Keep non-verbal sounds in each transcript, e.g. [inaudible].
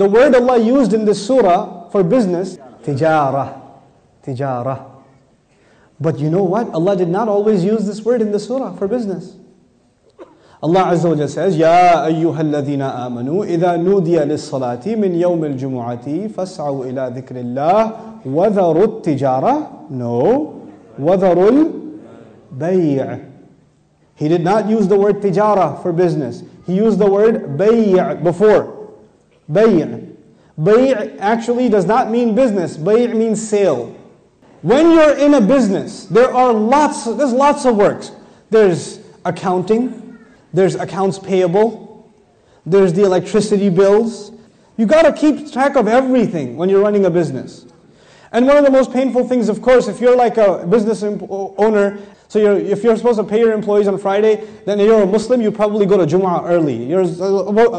The word Allah used in this surah for business, tijara, tijara. But you know what? Allah did not always use this word in the surah for business. Allah Azza wa Jalla says, يا أيها الذين آمنوا إذا نودي للصلاة من يوم الجمعة فاسعوا إلى ذكر الله وذروا التجارة No وذروا البيع He did not use the word tijara for business. He used the word bay' before. Bay'. Bay' actually does not mean business. Bay' means sale. When you're in a business, there are lots, there's lots of works. There's accounting, there's accounts payable, there's the electricity bills. You gotta keep track of everything when you're running a business. And one of the most painful things, of course, if you're like a business owner, so you're, if you're supposed to pay your employees on Friday, then you're a Muslim, you probably go to Jum'ah early. You're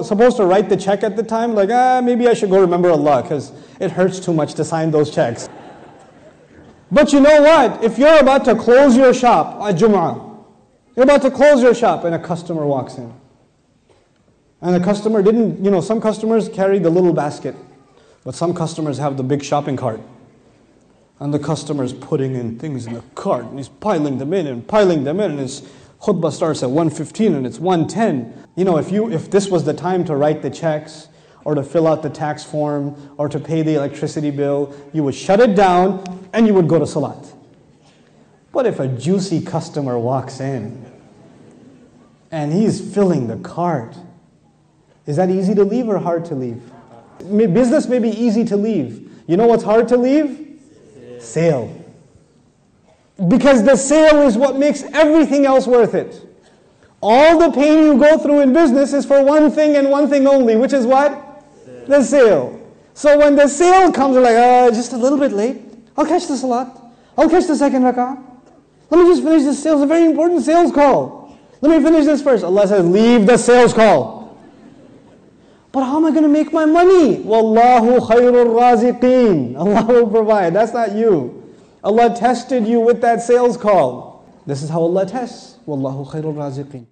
supposed to write the check at the time, like, ah, maybe I should go remember Allah, because it hurts too much to sign those checks. But you know what? If you're about to close your shop at Jum'ah, you're about to close your shop and a customer walks in. And the customer didn't, you know, some customers carry the little basket, but some customers have the big shopping cart. And the customer's putting in things in the cart and he's piling them in and piling them in and his khutbah starts at 115 and it's 110. You know, if you if this was the time to write the checks or to fill out the tax form or to pay the electricity bill, you would shut it down and you would go to salat. But if a juicy customer walks in and he's filling the cart, is that easy to leave or hard to leave? Business may be easy to leave. You know what's hard to leave? Sale. Because the sale is what makes everything else worth it. All the pain you go through in business is for one thing and one thing only, which is what? Sale. The sale. So when the sale comes, you're like, uh, just a little bit late. I'll catch the salat. I'll catch the second rak'ah. Let me just finish this sale. It's a very important sales call. Let me finish this first. Allah says, leave the sales call. But how am I going to make my money? Wallahu khairul raziqeen. [laughs] Allah will provide. That's not you. Allah tested you with that sales call. This is how Allah tests. Wallahu khairul raziqeen.